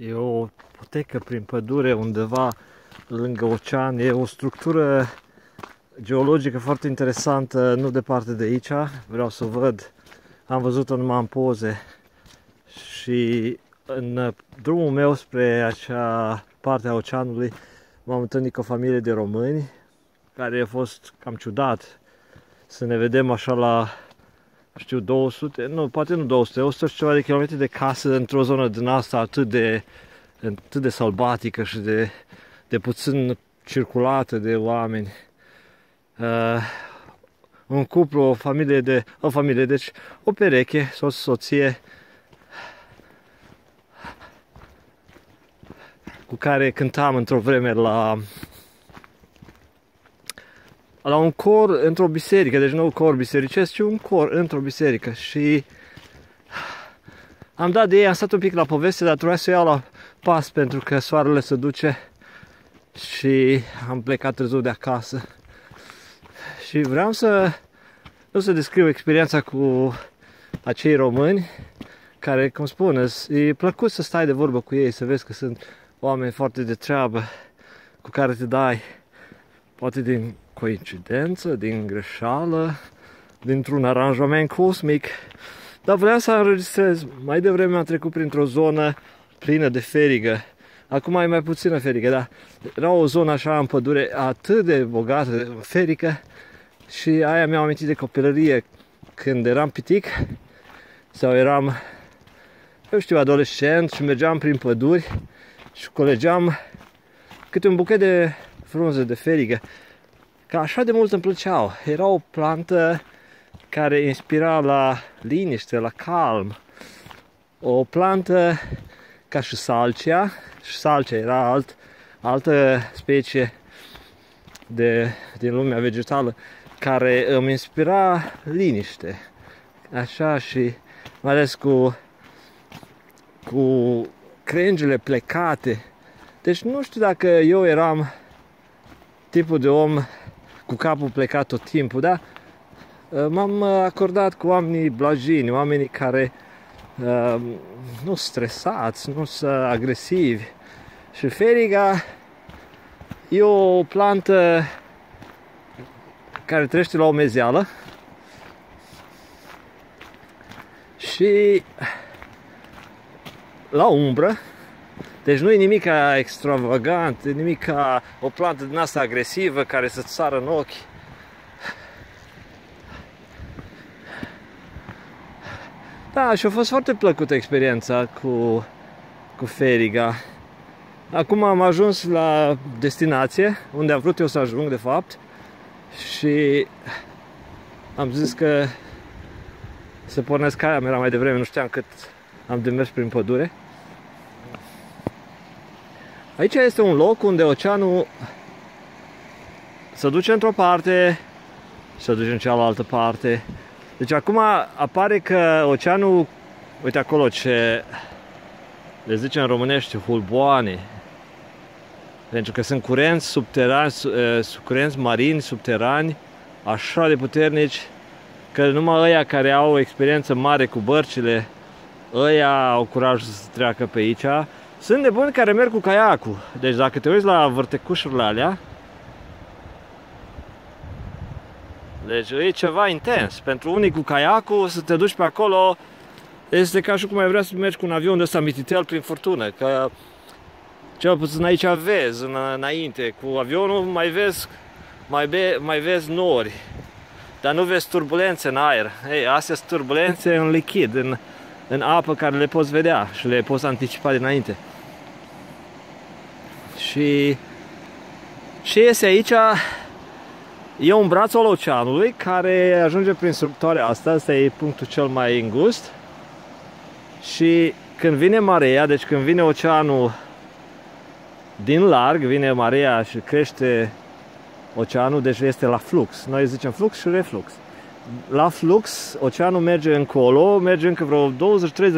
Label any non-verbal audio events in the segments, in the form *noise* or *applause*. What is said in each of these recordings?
E o potecă prin pădure undeva lângă ocean. E o structură geologică foarte interesantă, nu departe de aici. Vreau să o văd. Am văzut-o numai în poze. Și în drumul meu spre acea parte a oceanului m-am întâlnit cu o familie de români care a fost cam ciudat să ne vedem așa la știu, 200, nu, poate nu 200, 100 și ceva de kilometri de casă într-o zonă din asta atât de, atât de sălbatică și de, de puțin circulată de oameni. Uh, un cuplu, o familie de, o familie, deci o pereche, soț, soție, cu care cântam într-o vreme la la un cor într-o biserică, deci nu un cor bisericesc, ci un cor într-o biserică și am dat de ei, am stat un pic la poveste, dar trebuia să iau la pas pentru că soarele se duce și am plecat târziu de acasă. Și vreau să nu să descriu experiența cu acei români care, cum spun, e plăcut să stai de vorbă cu ei, să vezi că sunt oameni foarte de treabă cu care te dai, poate din coincidență, din greșeală, dintr-un aranjament cosmic, dar vreau să înregistrez. Mai devreme am trecut printr-o zonă plină de ferigă. Acum e mai puțină ferigă, dar era o zonă așa în pădure atât de bogată de ferică și aia mi-am amintit de copilărie când eram pitic sau eram, eu știu, adolescent și mergeam prin păduri și colegeam câte un buchet de frunze de ferigă că așa de mult îmi plăceau. Era o plantă care inspira la liniște, la calm. O plantă ca și salcea, și salcea era alt, altă specie de, din lumea vegetală care îmi inspira liniște. Așa și mai ales cu, cu crengile plecate. Deci nu știu dacă eu eram tipul de om cu capul plecat tot timpul, da? M-am acordat cu oamenii blajini, oamenii care uh, nu stresați, nu sunt agresivi. Și feriga e o plantă care trăiește la o mezeală și la umbră deci nu e nimic extravagant, e nimic ca o plantă din asta agresivă care să-ți sară în ochi. Da, și a fost foarte plăcută experiența cu, cu Feriga. Acum am ajuns la destinație, unde am vrut eu să ajung, de fapt, și am zis că să pornesc camera mai devreme, nu știam cât am de mers prin pădure. Aici este un loc unde oceanul se duce într-o parte și se duce în cealaltă parte. Deci acum apare că oceanul, uite acolo ce le zice în românește, hulboane, pentru că sunt curenți subterani, curenți marini, subterani, așa de puternici, că numai ăia care au o experiență mare cu bărcile, ăia au curaj să treacă pe aici sunt de buni care merg cu caiacul. Deci dacă te uiți la vârtecușurile alea, deci e ceva intens. Pentru unii cu caiacul să te duci pe acolo este ca și cum ai vrea să mergi cu un avion de ăsta mititel prin furtună. Că cel puțin aici vezi înainte. Cu avionul mai vezi, mai, be, mai vezi nori. Dar nu vezi turbulențe în aer. Ei, astea sunt turbulențe în lichid, în, în apă care le poți vedea și le poți anticipa dinainte. Și ce iese aici e un braț al oceanului care ajunge prin structoarea asta, asta e punctul cel mai îngust. Și când vine marea, deci când vine oceanul din larg, vine marea și crește oceanul, deci este la flux. Noi zicem flux și reflux. La flux, oceanul merge încolo, merge încă vreo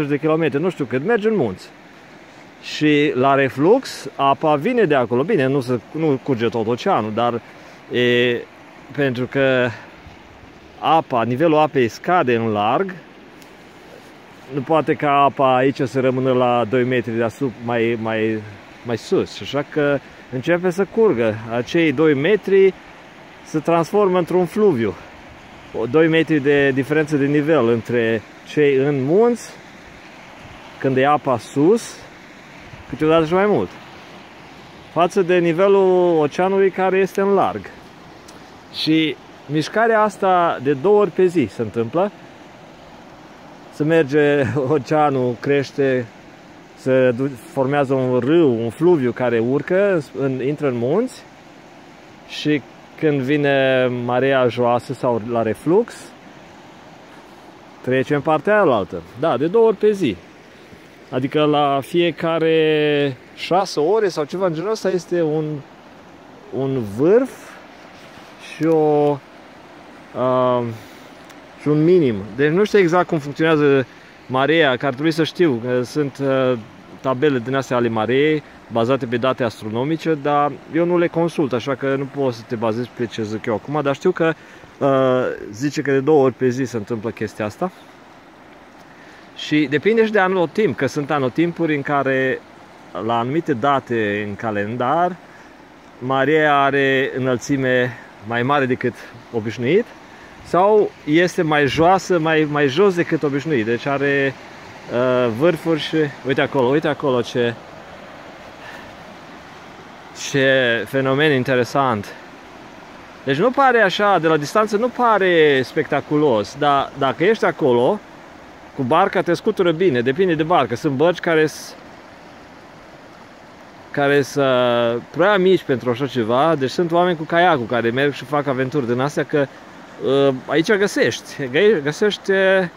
20-30 de kilometri, nu știu cât, merge în munți. Și la reflux, apa vine de acolo. Bine, nu, se, nu curge tot oceanul, dar e, pentru că apa, nivelul apei scade în larg, nu poate ca apa aici să rămână la 2 metri deasupra, mai, mai, mai sus. Așa că începe să curgă. Acei 2 metri se transformă într-un fluviu. 2 metri de diferență de nivel între cei în munți, când e apa sus, câteodată și mai mult, față de nivelul oceanului care este în larg. Și mișcarea asta de două ori pe zi se întâmplă. Se merge *laughs* oceanul, crește, se formează un râu, un fluviu care urcă, în, intră în munți și când vine marea joasă sau la reflux, trece în partea aia Da, de două ori pe zi. Adică la fiecare șase ore sau ceva în genul ăsta este un, un vârf și o uh, și un minim. Deci nu știu exact cum funcționează marea, că ar trebui să știu. Că sunt uh, tabele din astea ale mareei, bazate pe date astronomice, dar eu nu le consult, așa că nu pot să te bazezi pe ce zic eu acum, dar știu că uh, zice că de două ori pe zi se întâmplă chestia asta. Și depinde și de anotimp, că sunt anotimpuri în care la anumite date în calendar Maria are înălțime mai mare decât obișnuit sau este mai joasă, mai, mai jos decât obișnuit. Deci are uh, vârfuri și uite acolo, uite acolo ce ce fenomen interesant. Deci nu pare așa, de la distanță nu pare spectaculos, dar dacă ești acolo, cu barca te scutură bine, depinde de barcă. Sunt bărci care sunt care sunt prea mici pentru așa ceva, deci sunt oameni cu caiacul care merg și fac aventuri din astea că uh, aici găsești, găsești uh,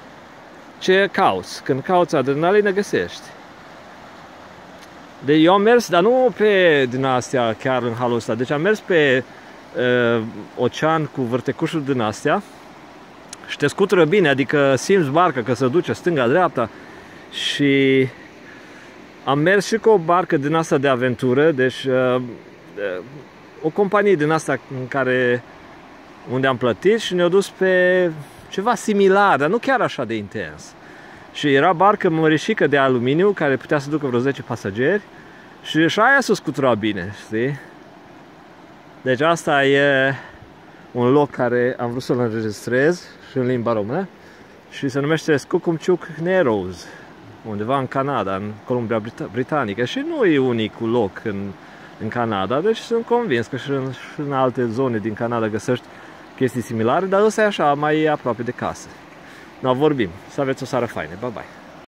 ce cauți. Când cauți adrenalină, găsești. Deci eu am mers, dar nu pe din astea chiar în halul ăsta. Deci am mers pe uh, ocean cu vârtecușuri din astea și te scutură bine, adică simți barca că se duce stânga-dreapta și am mers și cu o barcă din asta de aventură, deci uh, uh, o companie din asta în care unde am plătit și ne-a dus pe ceva similar, dar nu chiar așa de intens. Și era barcă măreșică de aluminiu care putea să ducă vreo 10 pasageri și și aia s-a scuturat bine, știi? Deci asta e un loc care am vrut să-l înregistrez și în limba română și se numește Skookumchuck Narrows, undeva în Canada, în Columbia Brit- Britanică și nu e unicul loc în, în Canada, deci sunt convins că și în, și în alte zone din Canada găsești chestii similare, dar ăsta e așa, mai aproape de casă. No, vorbim. Să aveți o seară faină. Bye bye!